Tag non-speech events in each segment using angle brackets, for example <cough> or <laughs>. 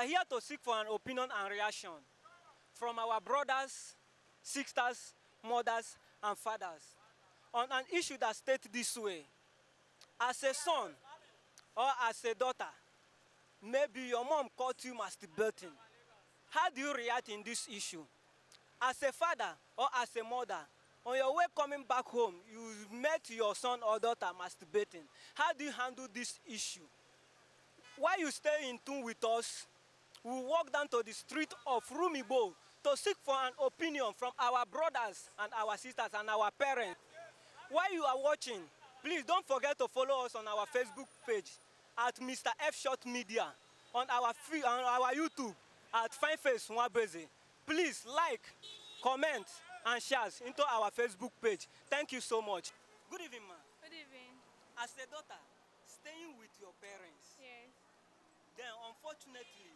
are here to seek for an opinion and reaction from our brothers, sisters, mothers, and fathers on an issue that states this way. As a son or as a daughter, maybe your mom caught you masturbating. How do you react in this issue? As a father or as a mother, on your way coming back home, you met your son or daughter masturbating. How do you handle this issue? Why you stay in tune with us, we walk down to the street of Rumibo to seek for an opinion from our brothers and our sisters and our parents. While you are watching, please don't forget to follow us on our Facebook page at Mr. F Short Media, on our, free, on our YouTube at Fyneface Nwabueze. Please like, comment, and share into our Facebook page. Thank you so much. Good evening, ma. Good evening. As a daughter, staying with your parents, Yes. then unfortunately,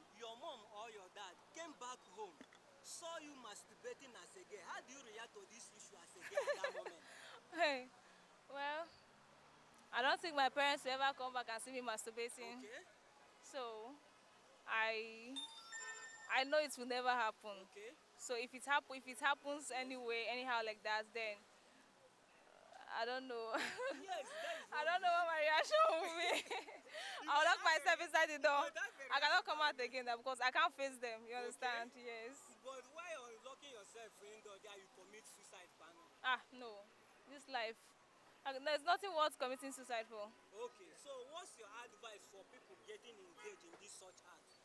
or your dad came back home, saw you masturbating as a girl. How do you react to this issue as a girl at that moment? <laughs> Hey. Well, I don't think my parents will ever come back and see me masturbating. Okay, So, I I know it will never happen. okay. So if it happen, if it happens anyway, anyhow like that, then uh, I don't know. Yes, <laughs> I don't know what my reaction will be. <laughs> I'll lock myself inside the door. I cannot come out again because I can't face them. You understand? Yes. But while you're locking yourself indoor there, you commit suicide, panel. Ah, no. This life. There's nothing worth committing suicide for. Okay, so what's your advice for people getting engaged in this such act?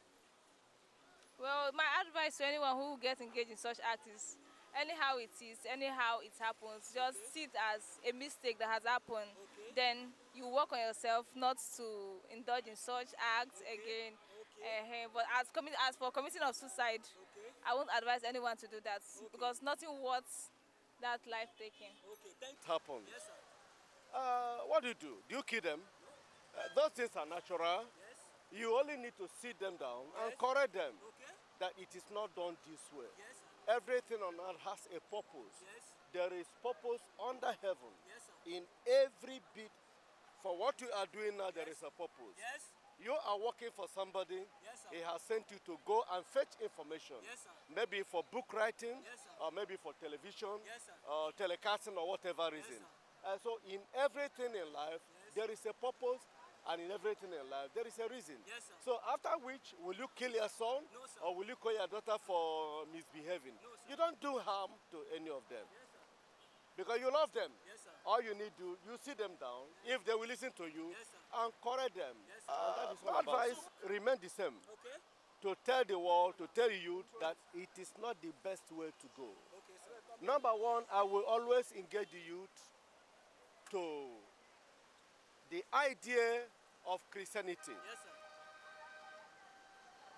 Well, my advice to anyone who gets engaged in such acts is anyhow it is, anyhow it happens, just see it as a mistake that has happened. Okay. Then you work on yourself not to indulge in such acts again. Okay. Uh, but as, commi- as for committing of suicide, Okay. I won't advise anyone to do that because nothing worth that life taking. Okay, thank you. happened. Yes, sir. Uh, what do you do? Do you kill them? Uh, those things are natural. Yes. You only need to sit them down and correct them Okay. that it is not done this way. Yes, sir. Everything on earth has a purpose. Yes. There is purpose under heaven. Yes, sir. In every bit, for what you are doing now, there is a purpose. Yes. You are working for somebody. Yes, sir. He has sent you to go and fetch information. Yes, sir. Maybe for book writing, Yes, sir. or maybe for television, Yes, sir. or telecasting, or whatever Yes, reason. sir. And so, in everything in life, Yes. there is a purpose, and in everything in life, there is a reason. Yes, sir. So, after which, will you kill your son, No, sir. or will you call your daughter for misbehaving? No, sir. You don't do harm to any of them Yes, sir. because you love them. Yes, sir. All you need to do, you sit them down if they will listen to you Yes, sir. and correct them. Yes, sir. And that is my advice remain the same. Okay. To tell the world, to tell youth that it is not the best way to go. Okay, sir. Number one, I will always engage the youth to the idea of Christianity. Yes, sir.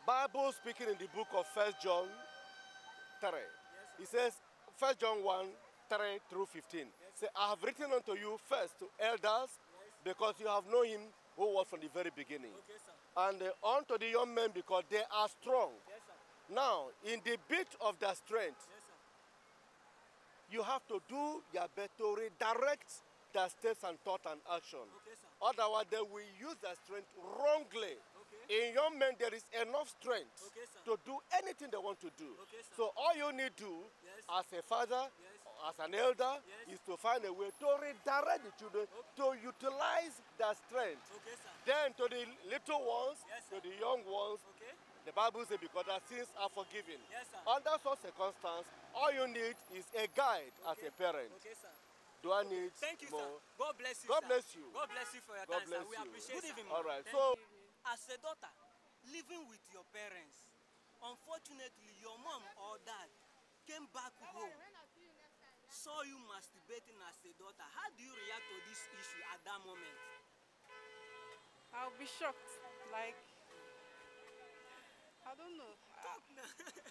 Bible speaking in the book of First John 3. sir. It says, First John 1, 3 through 15. Say, I have written unto you first to elders because you have known him who was from the very beginning. Okay, sir. And uh, unto the young men because they are strong. Yes, sir. Now, in the bit of their strength, Yes, you have to do your best to redirect their steps and thought and action. Okay. Otherwise, they will use their strength wrongly. Okay. In young men, there is enough strength Okay, to do anything they want to do. So all you need to do Yes. as a father, Yes. as an elder, Yes. is to find a way to redirect the children to utilize their strength. Then to the little ones, to the young ones, the Bible says because their sins are forgiven. Yes. Under such circumstance, all you need is a guide as a parent. Do I need Thank you, more? sir. God bless you. God sir. bless you. God bless you for your God time, bless sir. We you. appreciate Good evening, All right, Thank so- you. as a daughter, living with your parents, unfortunately, your mom or dad came back home, saw you masturbating as a daughter. How do you react to this issue at that moment? I'll be shocked. Like, I don't know. Talk now. <laughs>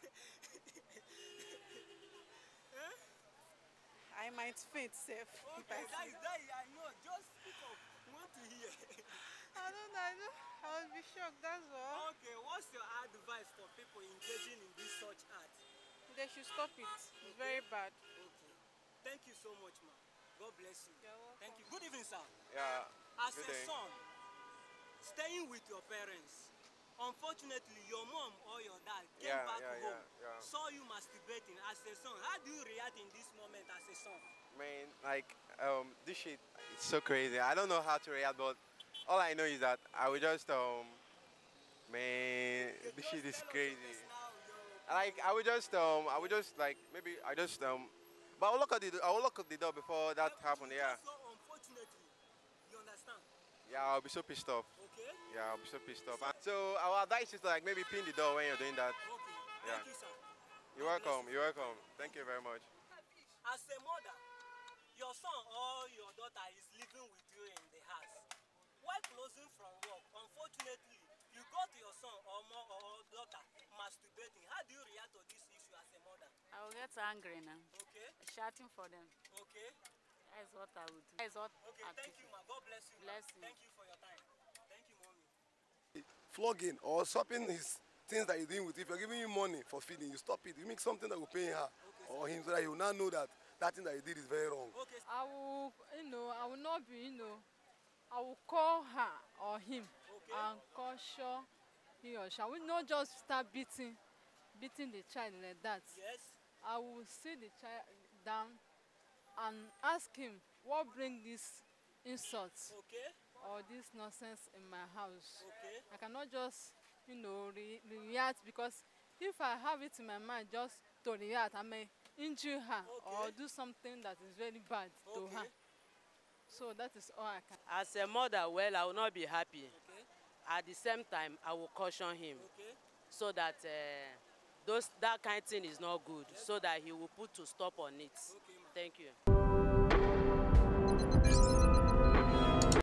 I, might faint safe. Okay, I that is that. is- I know. Just speak up. Want to hear. I don't know. I, don't, I will be shocked. That's all. okay, what's your advice for people engaging in this such art? They should stop it. It's very bad. Okay. Thank you so much, ma. God bless you. You're welcome. Thank you. Good evening, sir. Yeah. As good a day. son, staying with your parents, Unfortunately, your mom or your dad came Yeah, back yeah, home, yeah, saw you masturbating as a son. How do you react in this moment as a son? Man, like um, this shit, it's so crazy. I don't know how to react, but all I know is that I will just um, man, this shit is crazy. Like I would just um, I would just like maybe I just um, but I will look at the I will look at the door before that happened. Yeah, So unfortunately, you understand? Yeah, I'll be so pissed off. Okay? Yeah, I'll be so pissed off. And so our advice is like maybe pin the door when you're doing that. Okay. Yeah. Thank you, sir. You're welcome. You're welcome. Thank you very much. As a mother, your son or your daughter is living with you in the house. While closing from work, unfortunately, you got your son or, mo- or daughter masturbating. How do you react to this issue as a mother? I will get angry now, Okay? shouting for them. Okay? That is what I would do. That is what Okay, I thank do. you, ma. God bless you. ma. Bless you. Thank you for your time. Thank you, mommy. flogging or stopping his things that he's doing with it. If you're giving him money for feeding, you stop it. You make something that will pay her or him so that he will now know that that thing that he did is very wrong. Okay, I will, you know, I will not be, you know, I will call her or him Okay. and caution he or she. I will not just start beating, beating the child like that. yes. I will sit the child down and ask him what bring this insults Okay, or this nonsense in my house. okay. I cannot just, you know, re- react because if I have it in my mind just to react, I may injure her or Okay. do something that is very bad to her. Okay. So that is all I can. As a mother, well, I will not be happy. Okay, At the same time, I will caution him okay. so that uh, those that kind thing is not good, so that he will put to stop on it. Okay. Thank you.